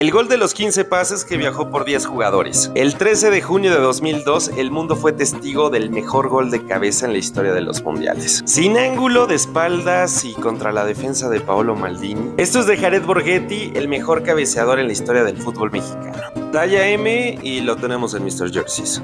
El gol de los 15 pases que viajó por 10 jugadores. El 13 de junio de 2002, el mundo fue testigo del mejor gol de cabeza en la historia de los mundiales. Sin ángulo, de espaldas y contra la defensa de Paolo Maldini. Esto es de Jared Borghetti, el mejor cabeceador en la historia del fútbol mexicano. Talla M y lo tenemos en Mr. Jerseys.